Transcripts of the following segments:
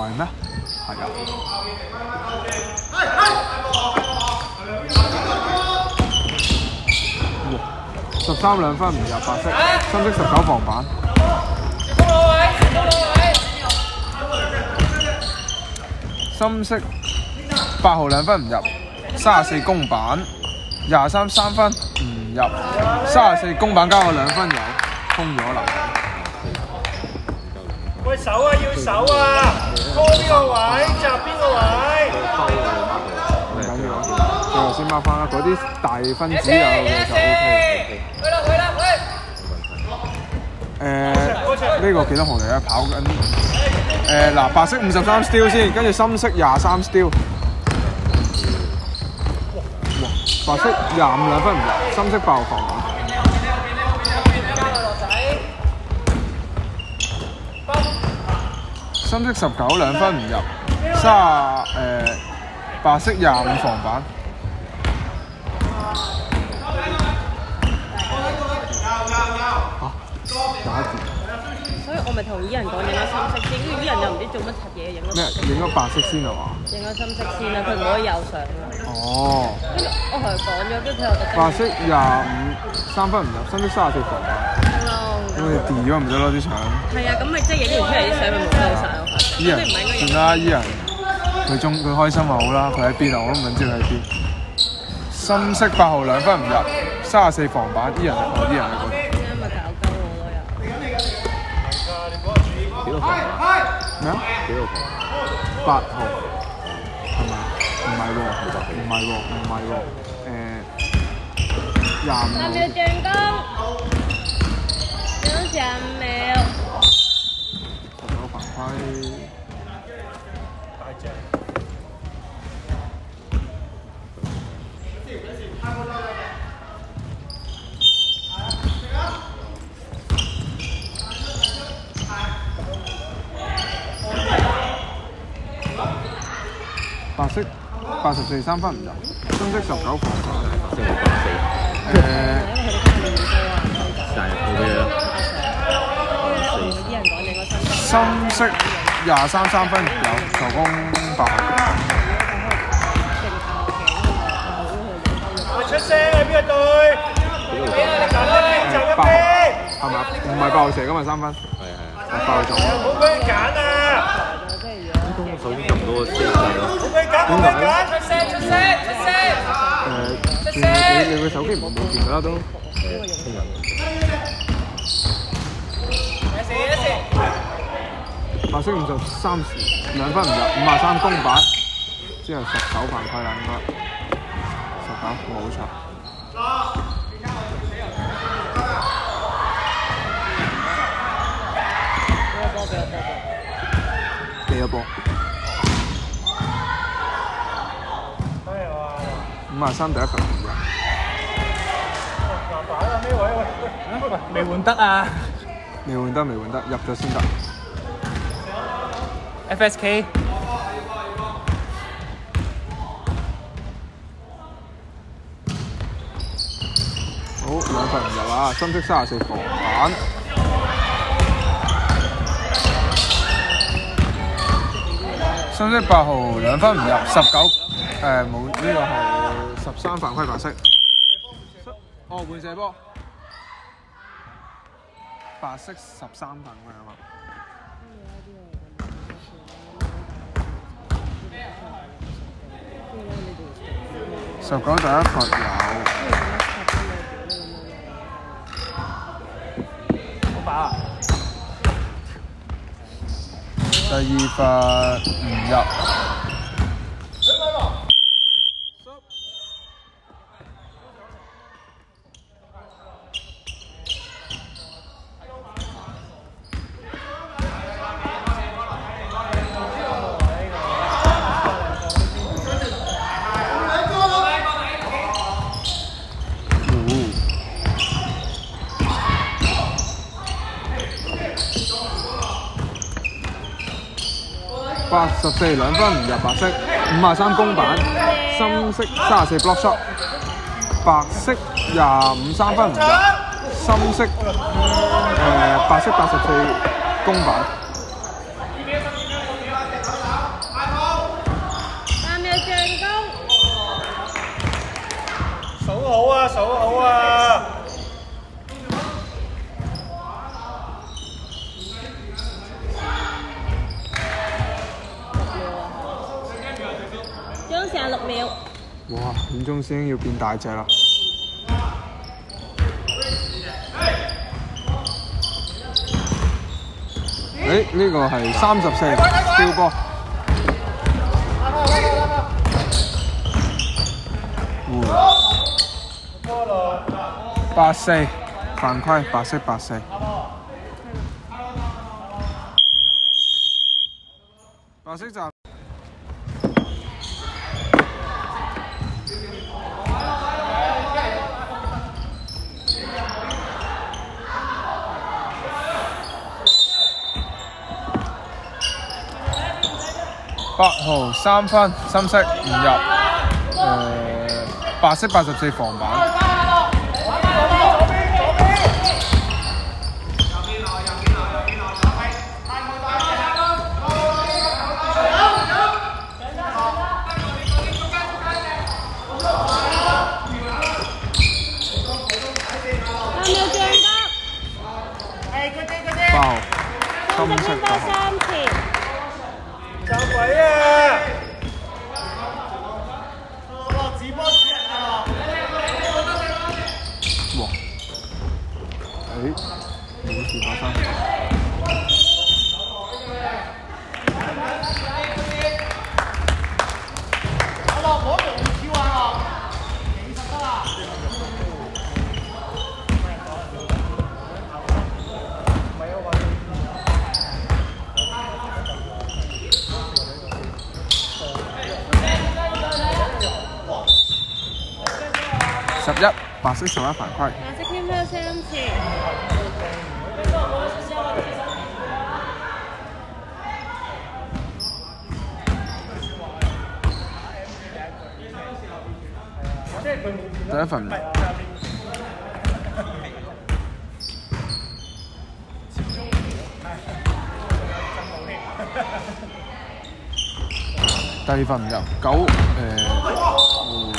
係咩？係啊。十三兩分唔入，白色，深色十九防板。深色八號兩分唔入，三十四公板，廿三三分唔入，三十四公板加我兩分有，封咗籃底。喂手啊，要手啊！拖邊個位，集邊個位？唔緊要啊，最後先 mark 翻啦。嗰啲大分子有嘅就 OK。去啦去啦去！誒，呢個幾多號嚟啊？跑緊誒嗱，白色五十三 steal 先，跟住深色廿三 steal。哇！白色廿五兩分唔入，深色爆防板。深色十九兩分唔入，卅誒白色廿五防板。嚇！打字。所以我咪同依人講影咗深色先，跟住依人又唔知做乜柒嘢，影咗咩？影咗白色先係嘛？影咗深色先啦，佢唔可以有相啦。哦，跟住我同佢講咗，跟住佢又特登白色廿五三分唔入，深色三十四防板。咁你 delete 咗唔得咯啲相。係啊，咁咪即係影完出嚟啲相咪冇鳩晒依人即係唔係應該影算啦，依人佢中佢開心咪好啦，佢喺邊啊？我都唔知佢喺邊。深色八號兩分唔入，三十四防板，依人係嗰啲人係嗰度。啱咪搞鳩我咯又。幾多防？咩啊？幾多防？八號係咪？唔係喎，唔係喎，唔係喎。誒，廿五號三秒進攻，仲有十五秒。十九犯規。大隻。白色八十四三分唔入，深色十九分四六八四，誒但係報俾你啦。跟住咧，我同啲人講影咗深色。深色廿三三分有助攻八出聲啊！邊個隊？站一邊，站一八號邊。係咪？唔係八號射今日三分，係係。係八號中。唔好俾人揀啊！咁首先咁多個 save 晒咯。唔好俾人揀，唔好俾人揀。出聲出聲出聲！誒，轉你你個手機唔冇電啦都。誒，聽日。有事有事。白色五十三時兩分唔入，五廿三公板，之後十九犯規啦應該。十九冇錯。俾個波俾個波俾幾多波？哎呀！五廿三第一球唔入。麻煩啊！咩位？喂喂喂，未換得啊未換得，未換得，入咗先得。！FSK 好，兩份唔入啊！深色三十四防板。深色八號兩分唔入，十九誒冇呢個係十三犯規白色。哦，換射波。白色十三犯規啊嘛。十九第一罰有。好飽啊！第二罰唔入。八十四兩分，入白色五啊三公板，深色三十四 block shot，白色廿五三分唔入，深色誒、呃、白色八十四公板。數好啊，數好啊！哇！五中師兄要變大隻啦。誒，呢個係三十四 tiêu 波。八四犯規，白色八四。白色站。八號三分，深色唔入。誒、白色八十四防板。三秒將得，八號三深色十分多八號。三次，走鬼啊！哇！誒、十一，白色十一犯規。白色偏拋三次，第一份。第二份唔入九誒、嗯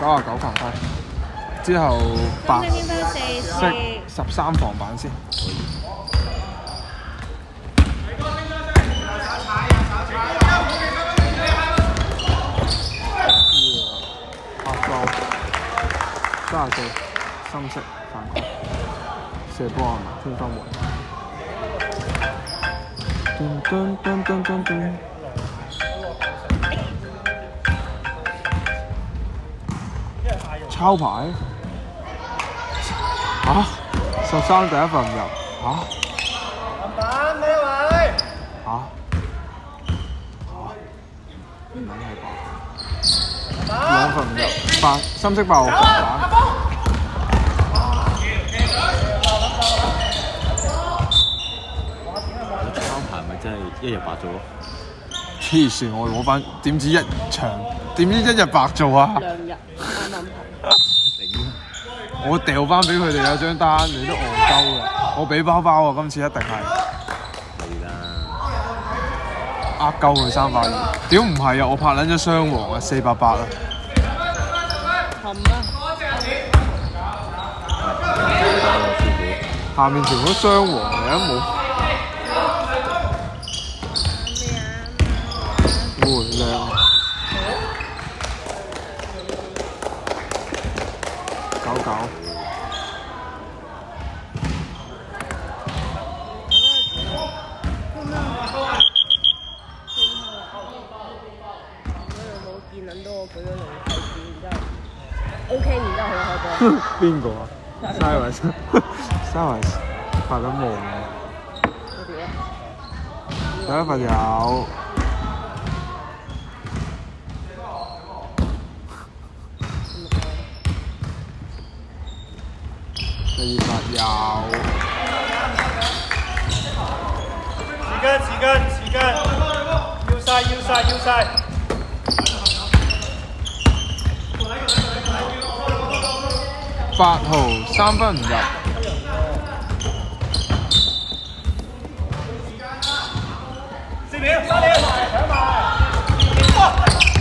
九啊九犯規，之後白白色偏拋四，十三防板先。哇！八九三十四，深色犯規，射波係嘛？天分門。噔噔噔噔噔噔。抄牌嚇十三第一份唔入嚇蛋咩位？嚇嚇唔係吧？兩份唔入，白深色八號防板。抄牌咪真係一日白做咯。黐線，我攞翻點知一場點知一日白做啊！兩日啱啱 我掉翻俾佢哋有張單，你都戇鳩嘅。我俾包包啊，今次一定係係啦，呃鳩佢三百二。屌唔係啊，我拍撚咗雙黃啊，四百八啊。冚啊！師傅下面全部都雙黃嚟啊，冇。會靚。九九。冇我舉咗兩塊紙，然之後 OK，然之後佢開波。邊個啊？Silas。Silas 發緊夢！我哋咧，第一份有。第二份有。時間時間時間，要晒要晒要晒。八號三分唔入。四秒，三秒，搶埋。